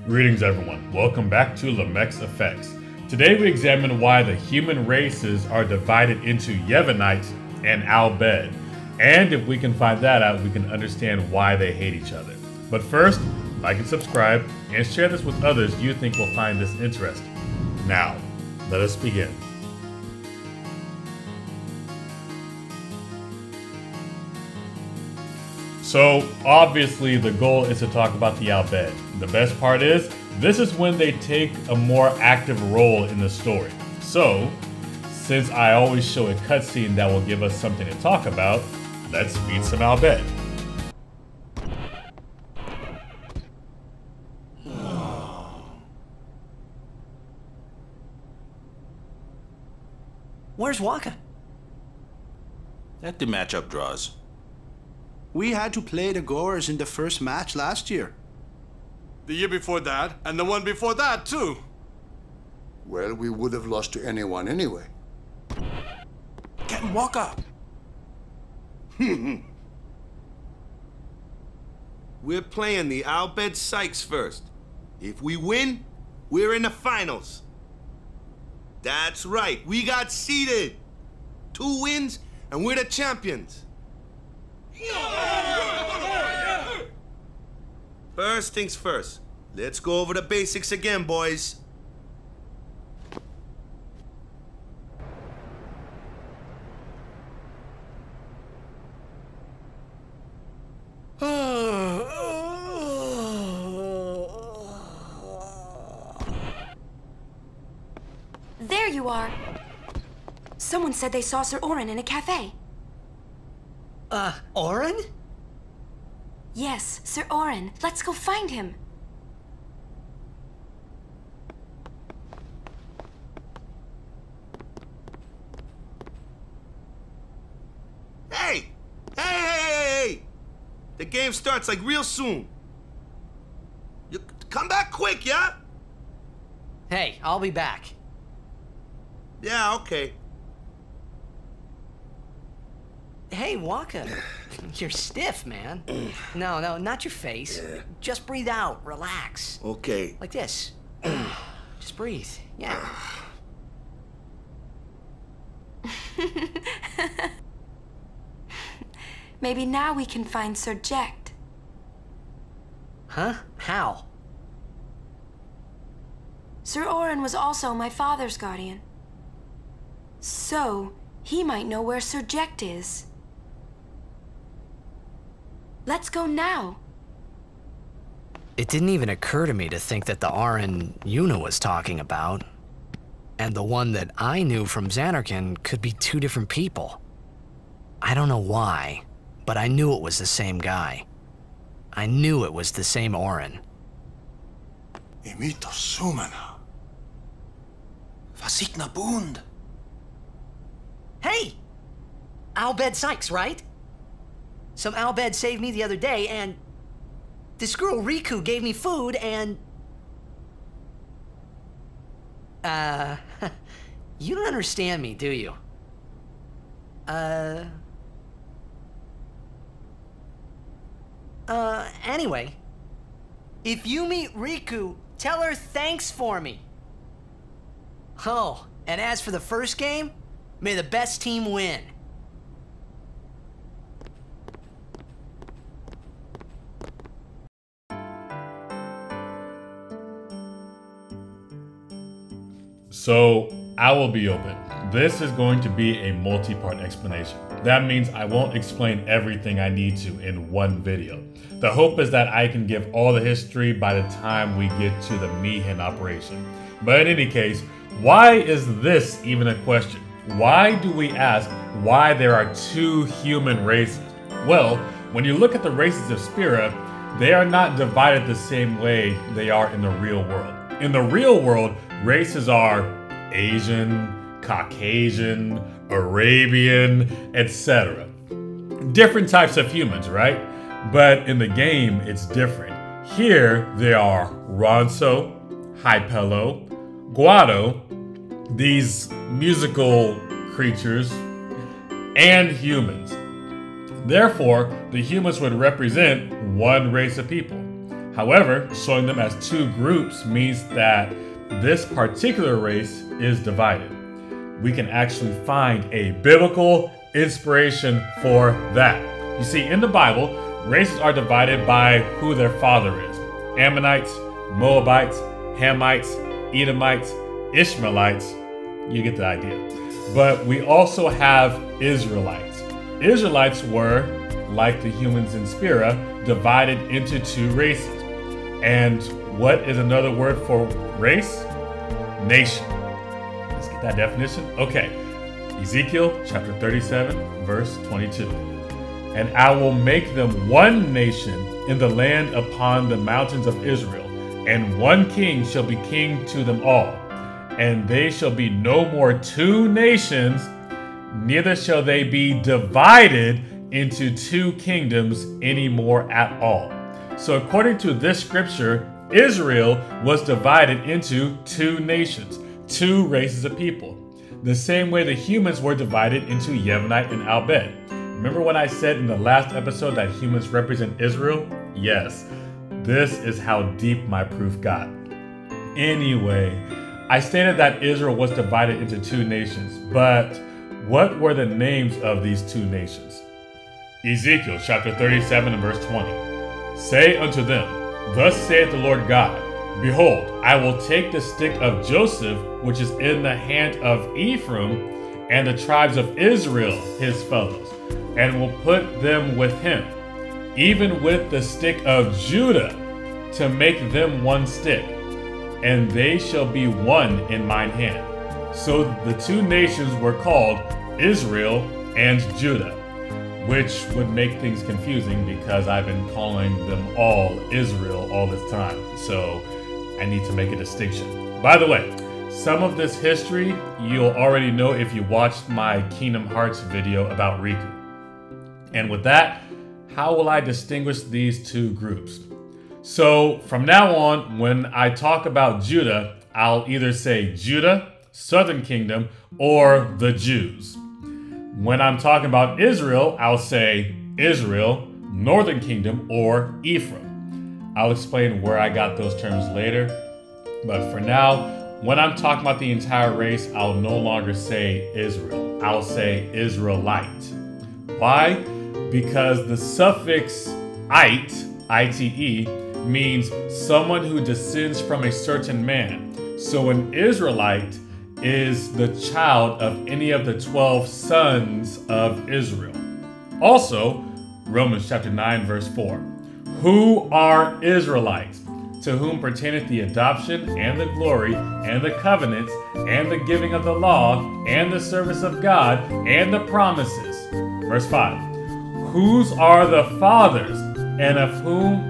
Greetings, everyone. Welcome back to Lamech's Effects. Today we examine why the human races are divided into Yevonites and Al Bhed. And if we can find that out, we can understand why they hate each other. But first, like and subscribe, and share this with others you think will find this interesting. Now, let us begin. So, obviously, the goal is to talk about the Al Bhed. The best part is, this is when they take a more active role in the story. So, since I always show a cutscene that will give us something to talk about, let's meet some Al Bhed. Where's Wakka? Let the matchup draws. We had to play the Goers in the first match last year. The year before that, and the one before that, too. Well, we would have lost to anyone anyway. Get Wakka! We're playing the Al Bhed Psyches first. If we win, we're in the finals. That's right, we got seeded. Two wins, and we're the champions. First things first. Let's go over the basics again, boys. There you are. Someone said they saw Sir Auron in a cafe. Uh, Auron? Yes, Sir Auron. Let's go find him. Hey! Hey, hey, hey, hey! The game starts like real soon. You come back quick, yeah? Hey, I'll be back. Yeah, okay. Hey, Wakka. You're stiff, man. No, no, not your face. Just breathe out. Relax. Okay. Like this. Just breathe. Yeah. Maybe now we can find Sir Jecht. Huh? How? Sir Auron was also my father's guardian. So, he might know where Sir Jecht is. Let's go now. It didn't even occur to me to think that the Auron Yuna was talking about, and the one that I knew from Zanarkand could be two different people. I don't know why, but I knew it was the same guy. I knew it was the same Auron. Imito Sumana. Vasikna Bund! Hey! Al Bhed Psyches, right? Some Al Bhed saved me the other day, and this girl Rikku gave me food, and uh, you don't understand me, do you? Uh, uh, anyway, if you meet Rikku, tell her thanks for me. Oh, and as for the first game, may the best team win. So, I will be open. This is going to be a multi part explanation. That means I won't explain everything I need to in one video. The hope is that I can give all the history by the time we get to the Mi'ihen operation. But in any case, why is this even a question? Why do we ask why there are two human races? Well, when you look at the races of Spira, they are not divided the same way they are in the real world. In the real world, races are Asian, Caucasian, Arabian, etc. Different types of humans, right? But in the game, it's different. Here, there are Ronso, Hypello, Guado, these musical creatures, and humans. Therefore, the humans would represent one race of people. However, showing them as two groups means that this particular race is divided. We can actually find a biblical inspiration for that. You see, in the Bible, races are divided by who their father is Ammonites, Moabites, Hamites, Edomites, Ishmaelites. You get the idea. But we also have Israelites. Israelites were, like the humans in Spira, divided into two races. And what is another word for race? Nation. Let's get that definition. Okay. Ezekiel chapter 37, verse 22. And I will make them one nation in the land upon the mountains of Israel, and one king shall be king to them all. And they shall be no more two nations, neither shall they be divided into two kingdoms any more at all. So, according to this scripture, Israel was divided into two nations, two races of people. The same way the humans were divided into Yevonite and Al Bhed. Remember when I said in the last episode that humans represent Israel? Yes, this is how deep my proof got. Anyway, I stated that Israel was divided into two nations, but what were the names of these two nations? Ezekiel chapter 37 and verse 20. Say unto them, Thus saith the Lord God, Behold, I will take the stick of Joseph, which is in the hand of Ephraim, and the tribes of Israel, his fellows, and will put them with him, even with the stick of Judah, to make them one stick, and they shall be one in mine hand. So the two nations were called Israel and Judah, which would make things confusing because I've been calling them all Israel all this time. So I need to make a distinction. By the way, some of this history you'll already know if you watched my Kingdom Hearts video about Riku. And with that, how will I distinguish these two groups? So from now on, when I talk about Judah, I'll either say Judah, Southern Kingdom, or the Jews. When I'm talking about Israel, I'll say Israel, Northern Kingdom, or Ephraim. I'll explain where I got those terms later. But for now, when I'm talking about the entire race, I'll no longer say Israel. I'll say Israelite. Why? Because the suffix ite, ite, means someone who descends from a certain man. So an Israelite is the child of any of the 12 sons of Israel. Also, Romans chapter 9, verse 4. Who are Israelites? To whom pertaineth the adoption and the glory and the covenants and the giving of the law and the service of God and the promises. Verse 5. Whose are the fathers and of whom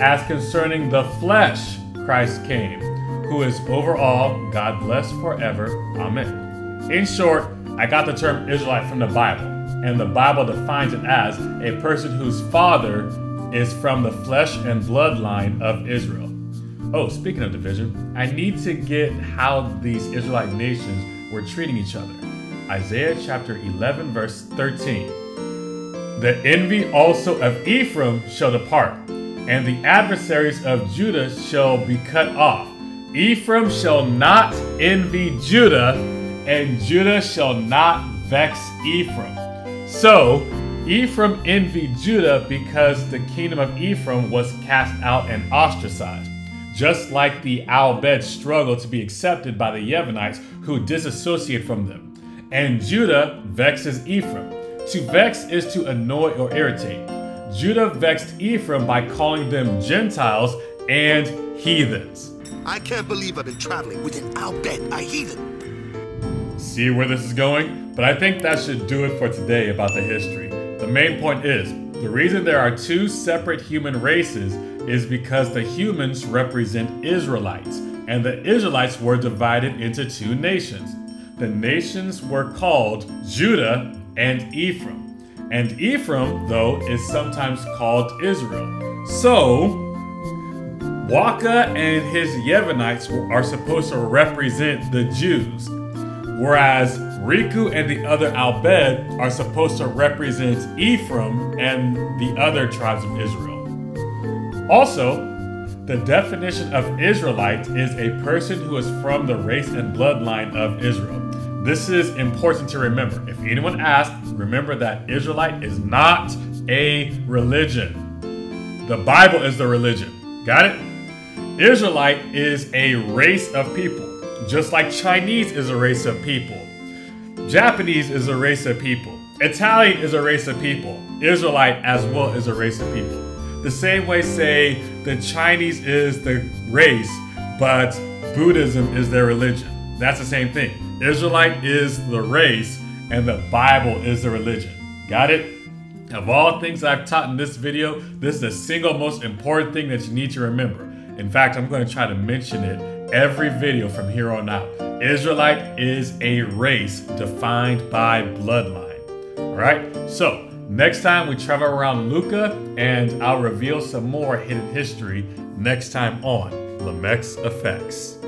as concerning the flesh, Christ came, who is over all, God bless forever. Amen. In short, I got the term Israelite from the Bible, and the Bible defines it as a person whose father is from the flesh and bloodline of Israel. Oh, speaking of division, I need to get how these Israelite nations were treating each other. Isaiah chapter 11, verse 13. The envy also of Ephraim shall depart and the adversaries of Judah shall be cut off. Ephraim shall not envy Judah, and Judah shall not vex Ephraim. So, Ephraim envied Judah because the kingdom of Ephraim was cast out and ostracized. Just like the Al Bhed struggle to be accepted by the Yevonites who disassociate from them. And Judah vexes Ephraim. To vex is to annoy or irritate. Judah vexed Ephraim by calling them Gentiles and heathens. I can't believe I've been traveling with an Al Bhed, a heathen. See where this is going? But I think that should do it for today about the history. The main point is the reason there are two separate human races is because the humans represent Israelites, and the Israelites were divided into two nations. The nations were called Judah and Ephraim. And Ephraim, though, is sometimes called Israel. So, Wakka and his Yevonites are supposed to represent the Jews, whereas Rikku and the other Al Bhed are supposed to represent Ephraim and the other tribes of Israel. Also, The definition of Israelite is a person who is from the race and bloodline of Israel. This is important to remember. If anyone asks, remember that Israelite is not a religion. The Bible is the religion. Got it? Israelite is a race of people, just like Chinese is a race of people. Japanese is a race of people. Italian is a race of people. Israelite as well is a race of people. The same way, say, the Chinese is the race, but Buddhism is their religion. That's the same thing. Israelite is the race, and the Bible is the religion. Got it? Of all things I've taught in this video, this is the single most important thing that you need to remember. In fact, I'm going to try to mention it every video from here on out. Israelite is a race defined by bloodline. All right? So, next time we travel around Luca and I'll reveal some more hidden history next time on Lamech's Effects.